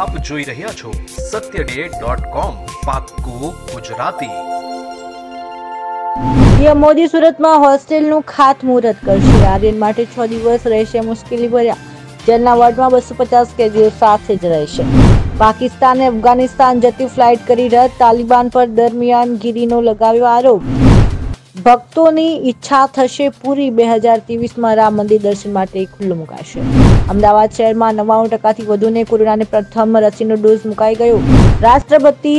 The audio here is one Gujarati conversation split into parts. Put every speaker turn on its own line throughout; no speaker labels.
આપ જોઈ રહ્યા છો સત્ય ડોટ કોમ, પાક્કું ગુજરાતી.
પીએમ મોદી સુરતમાં હોસ્ટેલનું ખાતમુહૂર્ત કરશે. આર્યન માટે છ દિવસ રહેશે મુશ્કેલી ભર્યા. જેલના વોર્ડમાં બસો પચાસ કેદીઓ સાથે જ રહેશે. પાકિસ્તાને અફઘાનિસ્તાન જતી ફ્લાઇટ કરી રદ તાલિબાન પર દરમિયાન ગીરીનો લગાવ્યો આરોપ. ભક્તોની ઈચ્છા થશે પૂરી બે હજાર ત્રેવીસમાં રામ મંદિર દર્શન માટે ખુલ્લું મુકાશે. અમદાવાદ શહેરમાં નવ્વાણું ટકાથી વધુને કોરોનાની પ્રથમ રસીનો ડોઝ મુકાઈ ગયો. રાષ્ટ્રપતિ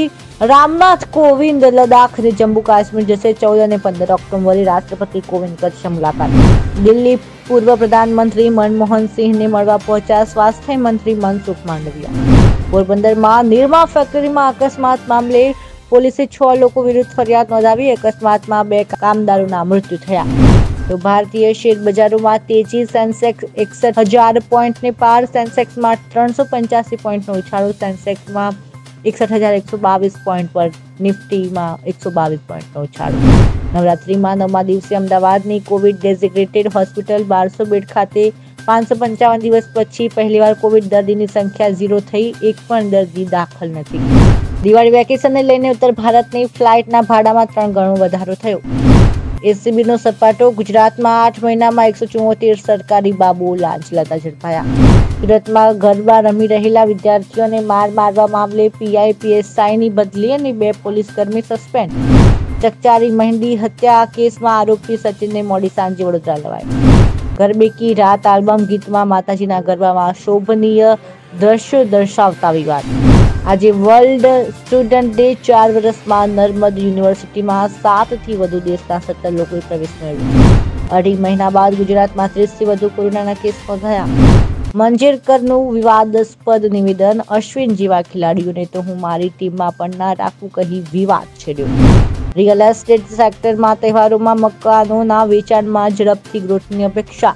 રામનાથ કોવિંદ લદાખ અને જમ્મુ કાશ્મીર જશે ચૌદ અને પંદર ઓક્ટોબરે. રાષ્ટ્રપતિ કોવિંદ કરશે મુલાકાત. દિલ્હી પૂર્વ પ્રધાનમંત્રી મનમોહન સિંહને મળવા પહોંચ્યા સ્વાસ્થ્ય મંત્રી મનસુખ માંડવિયા. પોરબંદરમાં નિર્મા ફેક્ટરીમાં અકસ્માત મામલે પોલીસે છ લોકો વિરુદ્ધ ફરિયાદ નોંધાવી અકસ્માતમાં બે કામદારોના મૃત્યુ થયા. તો ભારતીય શેર બજારોમાં તેજી સેન્સેક્સ એકસઠ હજાર પોઈન્ટને પાર, સેન્સેક્સમાં ત્રણસો પંચ્યાસી પોઈન્ટનો ઉછાળો, સેન્સેક્સમાં એકસઠ હજાર એકસો બાવીસ પોઈન્ટ પર, નિફ્ટીમાં એકસો બાવીસ પોઈન્ટનો ઉછાળો. નવરાત્રીમાં નવમા દિવસે અમદાવાદની કોવિડ ડેઝિગ્નેટેડ હોસ્પિટલ બારસો બેડ ખાતે પાંચસો પંચાવન દિવસ પછી પહેલીવાર કોવિડ દર્દીની સંખ્યા ઝીરો થઈ, એક પણ દર્દી દાખલ નથી. દિવાળી વેકેશનને લઈને ઉત્તર ભારતની ફ્લાઇટના ભાડામાં ત્રણ ગણો વધારો થયો. એસીબીનો સપાટો ગુજરાતમાં આઠ મહિનામાં એકસો ચુમ્મોતેર સરકારી બાબુઓ લાંચ લેતા ઝડપાયા. સુરતમાં ગરબા રમી રહેલા વિદ્યાર્થીઓને માર મારવા મામલે પીઆઈ પીએસઆઈની બદલી અને બે પોલીસ કર્મી સસ્પેન્ડ. ચકચારી મહેંદી હત્યા કેસમાં આરોપી સચિનને મોડી સાંજે વડોદરા લવાયો. ગરબેકી રાત આલ્બમ ગીતમાં માતાજીના ગરબામાં શોભનીય દ્રશ્યો દર્શાવતા વિવાદ. આજે વર્લ્ડ સ્ટુડન્ટ ડે ચાર વર્ષમાં નર્મદ યુનિવર્સિટીમાં સાતથી વધુ દેશના સત્તર લોકોએ પ્રવેશ મેળવ્યો. અઢી મહિના બાદ ગુજરાતમાં ત્રીસથી વધુ કોરોનાના કેસ નોંધાયા મંજેરકરનું વિવાદાસ્પદ નિવેદન, અશ્વિન જેવા ખેલાડીઓને તો હું મારી ટીમમાં પણ ના રાખું કહી વિવાદ છેડ્યો. રિયલ એસ્ટેટ સેક્ટરમાં તહેવારોમાં મકાનોના વેચાણમાં ઝડપથી ગ્રોથની અપેક્ષા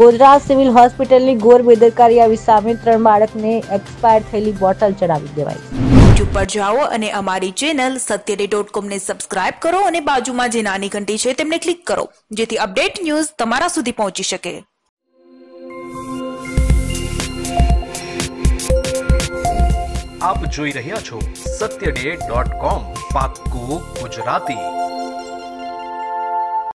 ગોધરા સિવિલ હોસ્પિટલની ગોર બેદરકારી આવી સામે ત્રણ બાળકને એક્સપાયર થયેલી બોટલ ચડાવી દેવાઈ.
યુટ્યુબ પર જાઓ અને અમારી ચેનલ સત્યડે ડોટ કોમને સબસ્ક્રાઇબ કરો અને બાજુમાં જે નાની ઘંટી છે તેમને ક્લિક કરો જેથી અપડેટ ન્યૂઝ તમારા સુધી પહોંચી શકે.
આપ જોઈ રહ્યા છો સત્ય ડે ડોટ કોમ પાક્કું ગુજરાતી.